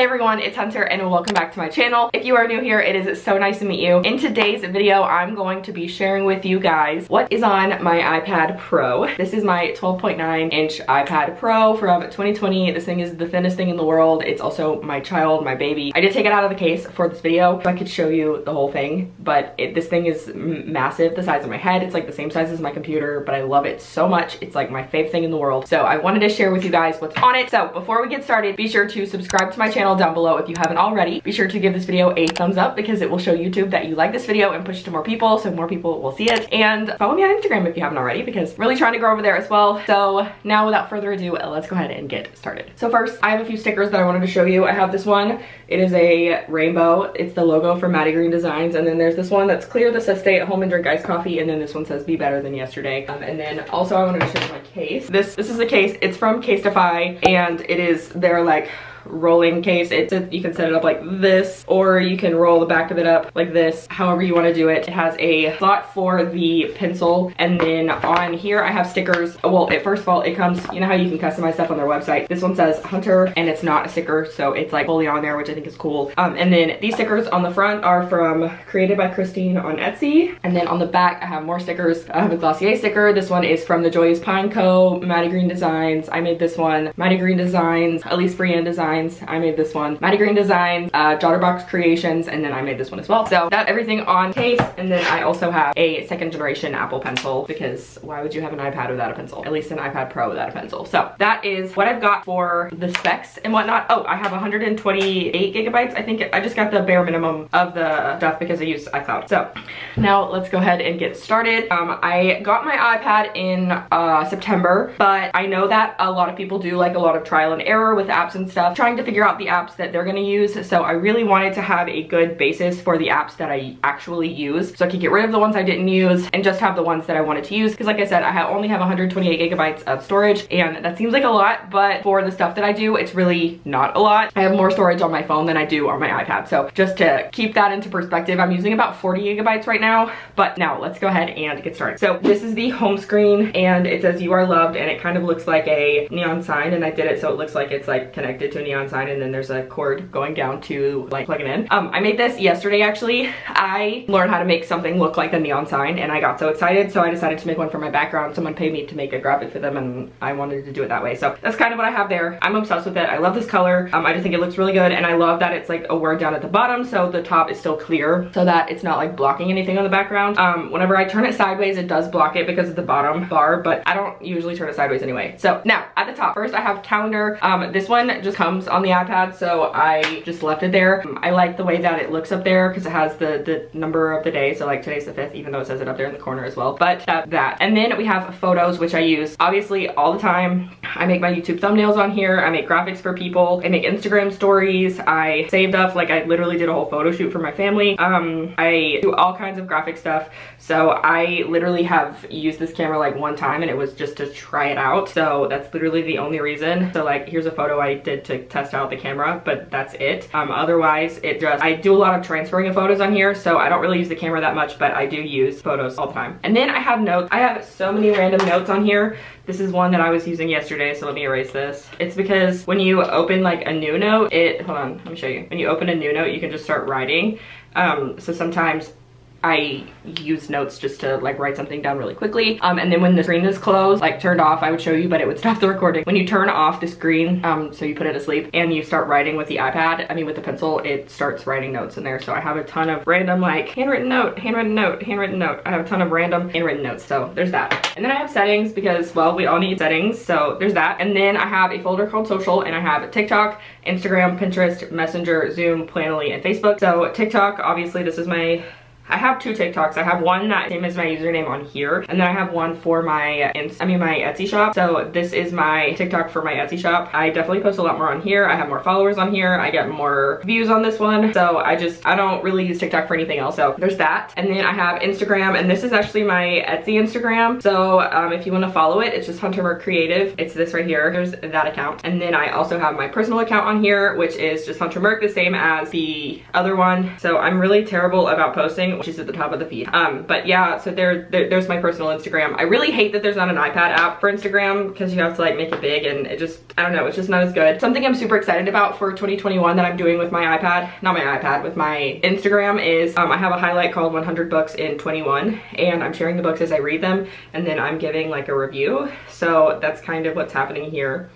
Hey everyone, it's Hunter and welcome back to my channel. If you are new here, it is so nice to meet you. In today's video, I'm going to be sharing with you guys what is on my iPad Pro. This is my 12.9 inch iPad Pro from 2020. This thing is the thinnest thing in the world. It's also my child, my baby. I did take it out of the case for this video so I could show you the whole thing, but it, this thing is massive, the size of my head. It's like the same size as my computer, but I love it so much. It's like my favorite thing in the world. So I wanted to share with you guys what's on it. So before we get started, be sure to subscribe to my channel channel down below if you haven't already. Be sure to give this video a thumbs up because it will show YouTube that you like this video and push it to more people so more people will see it. And follow me on Instagram if you haven't already because really trying to grow over there as well. So now without further ado, let's go ahead and get started. So first, I have a few stickers that I wanted to show you. I have this one. It is a rainbow. It's the logo for Maddie Green Designs. And then there's this one that's clear that says stay at home and drink iced coffee. And then this one says be better than yesterday. Um, and then also I wanted to show you my case. This, this is a case. It's from Casetify and it is their like rolling case. It's a, you can set it up like this or you can roll the back of it up like this, however you want to do it. It has a slot for the pencil and then on here I have stickers. Well, it, first of all, it comes, you know how you can customize stuff on their website. This one says Hunter and it's not a sticker, so it's like fully on there, which I think is cool. Um, and then these stickers on the front are from Created by Christine on Etsy. And then on the back, I have more stickers. I have a Glossier sticker. This one is from the Joyous Pine Co. Maddie Green Designs. I made this one. Maddie Green Designs, Elise Brienne Designs Designs. I made this one. Maddie Green Designs, uh, Jotterbox Creations, and then I made this one as well. So that everything on case. And then I also have a second generation Apple Pencil because why would you have an iPad without a pencil? At least an iPad Pro without a pencil. So that is what I've got for the specs and whatnot. Oh, I have 128 gigabytes. I think I just got the bare minimum of the stuff because I use iCloud. So now let's go ahead and get started. Um, I got my iPad in uh, September, but I know that a lot of people do like a lot of trial and error with apps and stuff. Trying to figure out the apps that they're gonna use. So I really wanted to have a good basis for the apps that I actually use. So I could get rid of the ones I didn't use and just have the ones that I wanted to use. Cause like I said, I only have 128 gigabytes of storage and that seems like a lot, but for the stuff that I do, it's really not a lot. I have more storage on my phone than I do on my iPad. So just to keep that into perspective, I'm using about 40 gigabytes right now, but now let's go ahead and get started. So this is the home screen and it says you are loved and it kind of looks like a neon sign and I did it so it looks like it's like connected to a neon sign and then there's a cord going down to like plug it in. Um, I made this yesterday actually. I learned how to make something look like a neon sign and I got so excited so I decided to make one for my background. Someone paid me to make a graphic for them and I wanted to do it that way. So that's kind of what I have there. I'm obsessed with it. I love this color. Um, I just think it looks really good and I love that it's like a word down at the bottom so the top is still clear so that it's not like blocking anything on the background. Um, whenever I turn it sideways it does block it because of the bottom bar but I don't usually turn it sideways anyway. So now at the top first I have calendar. Um, this one just comes on the iPad, so I just left it there. I like the way that it looks up there because it has the, the number of the day, so like today's the 5th, even though it says it up there in the corner as well, but uh, that. And then we have photos, which I use obviously all the time. I make my YouTube thumbnails on here, I make graphics for people, I make Instagram stories, I save stuff, like I literally did a whole photo shoot for my family. Um, I do all kinds of graphic stuff, so I literally have used this camera like one time and it was just to try it out, so that's literally the only reason. So like here's a photo I did to test out the camera, but that's it. Um, otherwise, it just, I do a lot of transferring of photos on here, so I don't really use the camera that much, but I do use photos all the time. And then I have notes. I have so many random notes on here. This is one that I was using yesterday, so let me erase this. It's because when you open like a new note, it, hold on, let me show you. When you open a new note, you can just start writing. Um, so sometimes I use notes just to like write something down really quickly. Um, and then when the screen is closed, like turned off, I would show you, but it would stop the recording. When you turn off the screen, um, so you put it to sleep and you start writing with the iPad, I mean with the pencil, it starts writing notes in there. So I have a ton of random like handwritten note, handwritten note, handwritten note. I have a ton of random handwritten notes. So there's that. And then I have settings because, well, we all need settings. So there's that. And then I have a folder called social and I have TikTok, Instagram, Pinterest, Messenger, Zoom, Planoly, and Facebook. So TikTok, obviously this is my I have two TikToks. I have one that same as my username on here, and then I have one for my, I mean my Etsy shop. So this is my TikTok for my Etsy shop. I definitely post a lot more on here. I have more followers on here. I get more views on this one. So I just, I don't really use TikTok for anything else. So there's that. And then I have Instagram, and this is actually my Etsy Instagram. So um, if you want to follow it, it's just Hunter Merck Creative. It's this right here. There's that account. And then I also have my personal account on here, which is just Hunter Merck, the same as the other one. So I'm really terrible about posting which is at the top of the feed. Um, but yeah, so there, there, there's my personal Instagram. I really hate that there's not an iPad app for Instagram because you have to like make it big and it just, I don't know, it's just not as good. Something I'm super excited about for 2021 that I'm doing with my iPad, not my iPad, with my Instagram is um, I have a highlight called 100 books in 21 and I'm sharing the books as I read them and then I'm giving like a review. So that's kind of what's happening here.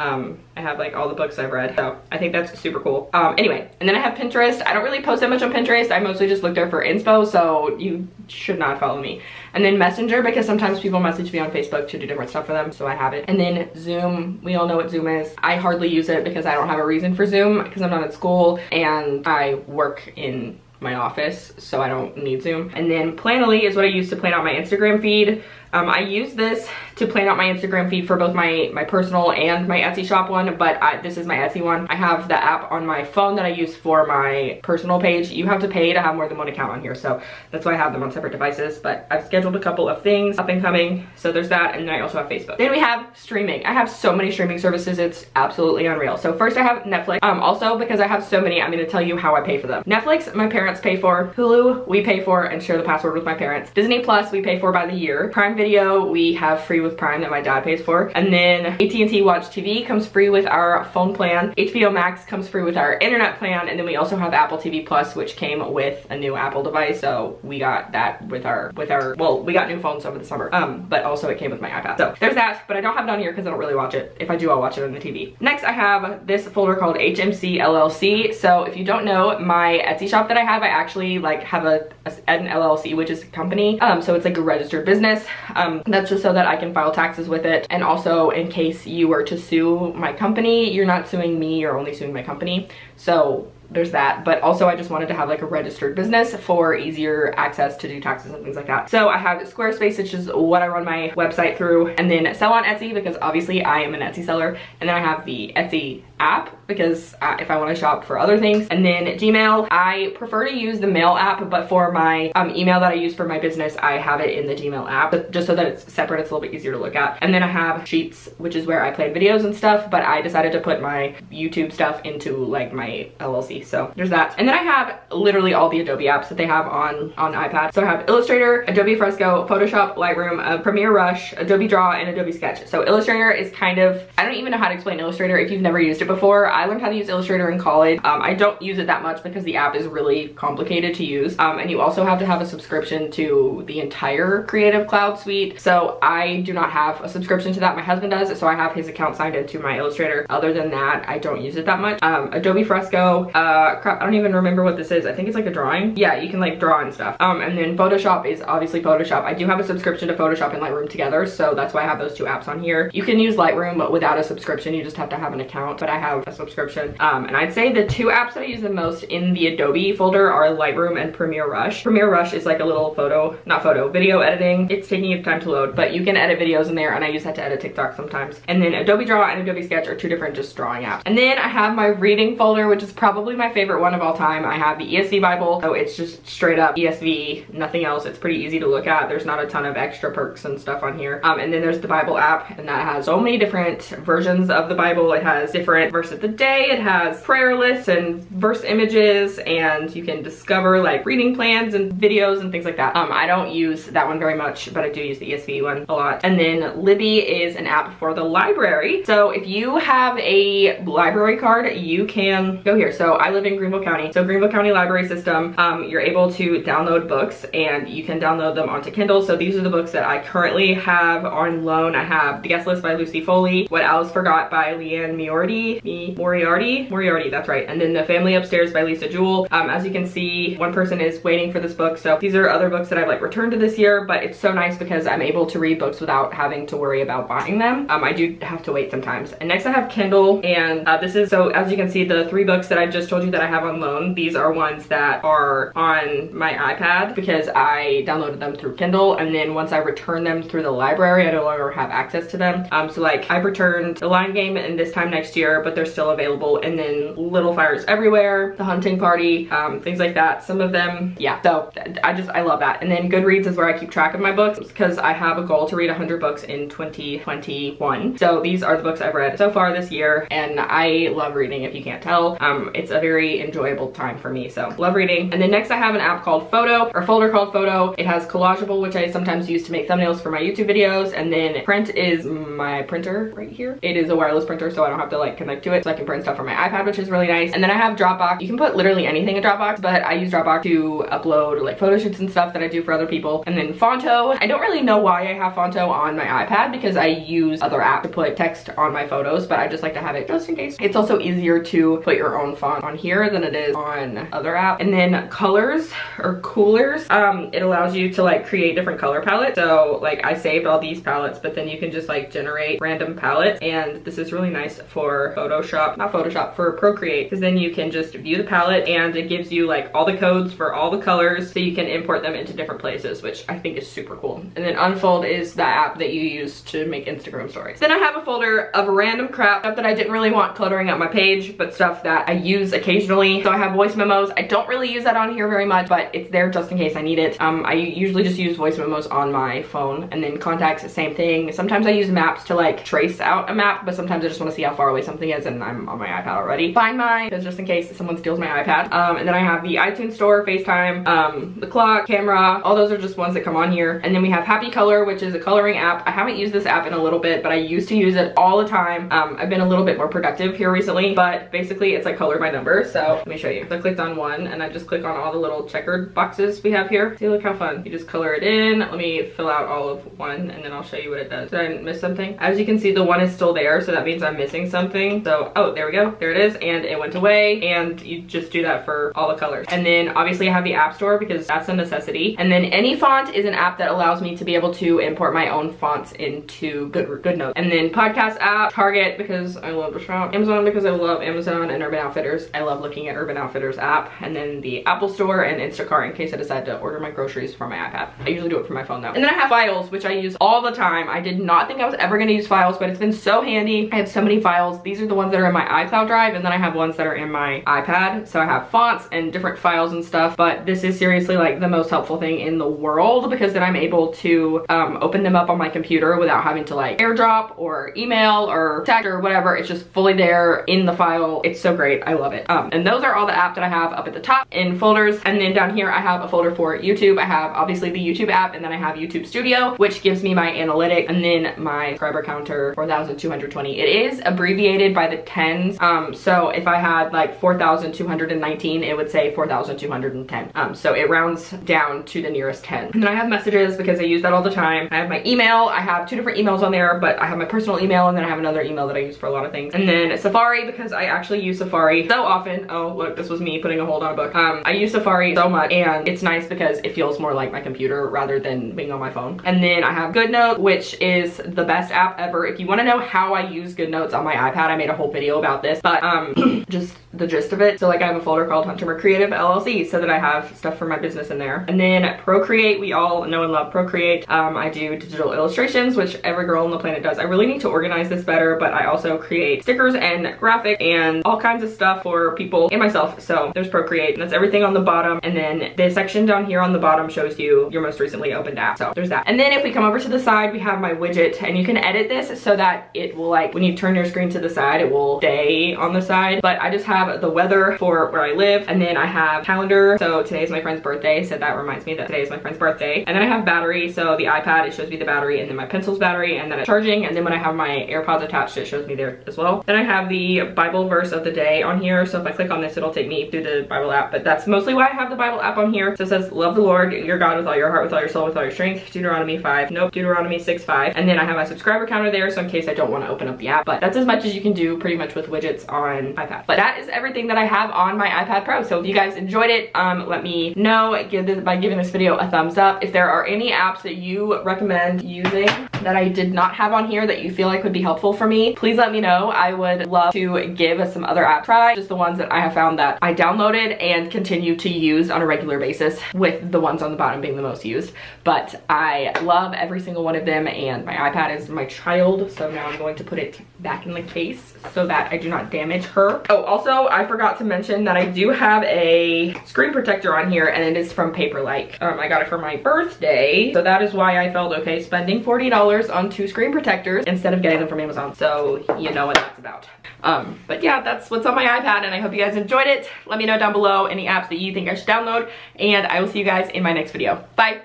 Um, I have like all the books I've read. So I think that's super cool. Um, anyway, and then I have Pinterest. I don't really post that much on Pinterest. I mostly just look there for inspo, so you should not follow me. And then Messenger, because sometimes people message me on Facebook to do different stuff for them, so I have it. And then Zoom, we all know what Zoom is. I hardly use it because I don't have a reason for Zoom, because I'm not at school, and I work in my office, so I don't need Zoom. And then Planoly is what I use to plan out my Instagram feed. Um, I use this to plan out my Instagram feed for both my, my personal and my Etsy shop one, but I, this is my Etsy one. I have the app on my phone that I use for my personal page. You have to pay to have more than one account on here, so that's why I have them on separate devices, but I've scheduled a couple of things up and coming, so there's that, and then I also have Facebook. Then we have streaming. I have so many streaming services, it's absolutely unreal. So first I have Netflix. Um, also, because I have so many, I'm gonna tell you how I pay for them. Netflix, my parents pay for. Hulu, we pay for and share the password with my parents. Disney Plus, we pay for by the year. Prime Video we have free with Prime that my dad pays for. And then AT&T Watch TV comes free with our phone plan. HBO Max comes free with our internet plan. And then we also have Apple TV Plus, which came with a new Apple device. So we got that with our, with our, well, we got new phones over the summer. Um, but also it came with my iPad. So there's that, but I don't have it on here because I don't really watch it. If I do, I'll watch it on the TV. Next, I have this folder called HMC LLC. So if you don't know, my Etsy shop that I have, I actually like have a, a an LLC, which is a company. Um, so it's like a registered business. Um, that's just so that I can file taxes with it. And also in case you were to sue my company, you're not suing me, you're only suing my company. So there's that. But also I just wanted to have like a registered business for easier access to do taxes and things like that. So I have Squarespace which is what I run my website through and then sell on Etsy because obviously I am an Etsy seller. And then I have the Etsy app because uh, if I want to shop for other things. And then Gmail. I prefer to use the mail app but for my um, email that I use for my business I have it in the Gmail app just so that it's separate it's a little bit easier to look at. And then I have Sheets which is where I play videos and stuff but I decided to put my YouTube stuff into like my LLC so there's that. And then I have literally all the Adobe apps that they have on, on iPad. So I have Illustrator, Adobe Fresco, Photoshop, Lightroom, uh, Premiere Rush, Adobe Draw, and Adobe Sketch. So Illustrator is kind of, I don't even know how to explain Illustrator if you've never used it before. I learned how to use Illustrator in college. Um, I don't use it that much because the app is really complicated to use. Um, and you also have to have a subscription to the entire Creative Cloud suite. So I do not have a subscription to that. My husband does, so I have his account signed into my Illustrator. Other than that, I don't use it that much. Um, Adobe Fresco, uh, uh, crap, I don't even remember what this is. I think it's like a drawing. Yeah, you can like draw and stuff. Um, and then Photoshop is obviously Photoshop. I do have a subscription to Photoshop and Lightroom together, so that's why I have those two apps on here. You can use Lightroom but without a subscription. You just have to have an account, but I have a subscription. Um, and I'd say the two apps that I use the most in the Adobe folder are Lightroom and Premiere Rush. Premiere Rush is like a little photo, not photo, video editing. It's taking its time to load, but you can edit videos in there and I use that to edit TikTok sometimes. And then Adobe Draw and Adobe Sketch are two different just drawing apps. And then I have my reading folder, which is probably my favorite one of all time. I have the ESV Bible, so it's just straight up ESV, nothing else. It's pretty easy to look at. There's not a ton of extra perks and stuff on here. Um, and then there's the Bible app, and that has so many different versions of the Bible. It has different verse of the day, it has prayer lists and verse images, and you can discover like reading plans and videos and things like that. Um, I don't use that one very much, but I do use the ESV one a lot. And then Libby is an app for the library. So if you have a library card, you can go here. So I live in Greenville County. So Greenville County Library System, um, you're able to download books and you can download them onto Kindle. So these are the books that I currently have on loan. I have The Guest List by Lucy Foley, What Alice Forgot by Liane Moriarty, Moriarty, Moriarty, that's right. And then The Family Upstairs by Lisa Jewell. Um, as you can see, one person is waiting for this book. So these are other books that I've like returned to this year, but it's so nice because I'm able to read books without having to worry about buying them. Um, I do have to wait sometimes. And next I have Kindle and uh, this is, so as you can see, the three books that I just told you that I have on loan, these are ones that are on my iPad because I downloaded them through Kindle and then once I return them through the library, I no longer have access to them. Um, so like I've returned the Lying Game and this time next year, but they're still available. And then Little Fires Everywhere, The Hunting Party, um, things like that. Some of them, yeah. So I just, I love that. And then Goodreads is where I keep track of my books because I have a goal to read 100 books in 2021. So these are the books I've read so far this year and I love reading if you can't tell. Um, it's a very enjoyable time for me. So love reading. And then next I have an app called Photo or folder called Photo. It has Collageable, which I sometimes use to make thumbnails for my YouTube videos. And then Print is my printer right here. It is a wireless printer, so I don't have to like connect to it. So I can print stuff from my iPad, which is really nice. And then I have Dropbox. You can put literally anything in Dropbox, but I use Dropbox to upload like photo shoots and stuff that I do for other people. And then Fonto. I don't really know why I have Fonto on my iPad because I use other apps to put text on my photos, but I just like to have it just in case. It's also easier to put your own font on here than it is on other apps. And then colors or Coolors, um, it allows you to like create different color palettes. So like I saved all these palettes, but then you can just like generate random palettes. And this is really nice for Photoshop, not Photoshop, for Procreate, because then you can just view the palette and it gives you like all the codes for all the colors so you can import them into different places, which I think is super cool. And then Unfold is the app that you use to make Instagram stories. Then I have a folder of random crap, stuff that I didn't really want cluttering up my page, but stuff that I use occasionally. So I have voice memos. I don't really use that on here very much, but it's there just in case I need it. Um, I usually just use voice memos on my phone and then contacts, same thing. Sometimes I use maps to like trace out a map, but sometimes I just want to see how far away something is and I'm on my iPad already. Find my, because just in case someone steals my iPad. Um, and then I have the iTunes store, FaceTime, um, the clock, camera, all those are just ones that come on here. And then we have Happy Color, which is a coloring app. I haven't used this app in a little bit, but I used to use it all the time. Um, I've been a little bit more productive here recently, but basically it's like color by number. So let me show you. I clicked on one and I just click on all the little checkered boxes we have here. See, look how fun. You just color it in. Let me fill out all of one and then I'll show you what it does. Did I miss something? As you can see, the one is still there. So that means I'm missing something. So, oh, there we go. There it is. And it went away and you just do that for all the colors. And then obviously I have the app store because that's a necessity. And then AnyFont is an app that allows me to be able to import my own fonts into Good GoodNotes. And then podcast app, Target because I love to shop, Amazon because I love Amazon and Urban Outfitters. I love looking at Urban Outfitters app. And then the Apple store and Instacart in case I decide to order my groceries from my iPad. I usually do it from my phone though. And then I have files, which I use all the time. I did not think I was ever gonna use files, but it's been so handy. I have so many files. These are the ones that are in my iCloud drive and then I have ones that are in my iPad. So I have fonts and different files and stuff, but this is seriously like the most helpful thing in the world because then I'm able to um, open them up on my computer without having to like airdrop or email or text or whatever. It's just fully there in the file. It's so great. I love it. Um, and those are all the apps that I have up at the top in folders. And then down here, I have a folder for YouTube. I have obviously the YouTube app and then I have YouTube Studio, which gives me my analytics and then my subscriber counter 4,220. It is abbreviated by the tens. Um, so if I had like 4,219, it would say 4,210. Um, so it rounds down to the nearest 10. And then I have messages because I use that all the time. I have my email. I have two different emails on there, but I have my personal email and then I have another email that I use for a lot of things. And then Safari because I actually use Safari so often. Oh, look, this was me putting a hold on a book. Um, I use Safari so much and it's nice because it feels more like my computer rather than being on my phone. And then I have GoodNote, which is the best app ever. If you want to know how I use GoodNotes on my iPad, I made a whole video about this, but um, just the gist of it. So like I have a folder called Hunter Creative LLC so that I have stuff for my business in there. And then Procreate, we all know and love Procreate. Um, I do digital illustrations, which every girl on the planet does. I really need to organize this better, but I also create stickers and graphic and all kinds of stuff for people and myself. So there's Procreate and that's everything on the bottom. And then this section down here on the bottom shows you your most recently opened app. So there's that. And then if we come over to the side, we have my widget and you can edit this so that it will like, when you turn your screen to the side, it will stay on the side. But I just have have the weather for where I live, and then I have calendar. So today is my friend's birthday, so that reminds me that today is my friend's birthday. And then I have battery, so the iPad, it shows me the battery, and then my pencil's battery, and then it's charging, and then when I have my AirPods attached, it shows me there as well. Then I have the Bible verse of the day on here, so if I click on this, it'll take me to the Bible app, but that's mostly why I have the Bible app on here. So it says, love the Lord, your God with all your heart, with all your soul, with all your strength, Deuteronomy 5, nope, Deuteronomy 6, 5. And then I have my subscriber counter there, so in case I don't want to open up the app, but that's as much as you can do pretty much with widgets on iPad. But that is everything that I have on my iPad Pro. So if you guys enjoyed it, um, let me know give this, by giving this video a thumbs up. If there are any apps that you recommend using that I did not have on here that you feel like would be helpful for me, please let me know. I would love to give some other apps try, just the ones that I have found that I downloaded and continue to use on a regular basis with the ones on the bottom being the most used. But I love every single one of them and my iPad is my child, so now I'm going to put it back in the case so that I do not damage her. Oh, also, I forgot to mention that I do have a screen protector on here and it is from Paperlike. Um, I got it for my birthday, so that is why I felt okay spending $40 on two screen protectors instead of getting them from Amazon. So you know what that's about. Um, but yeah, that's what's on my iPad and I hope you guys enjoyed it. Let me know down below any apps that you think I should download, and I will see you guys in my next video. Bye.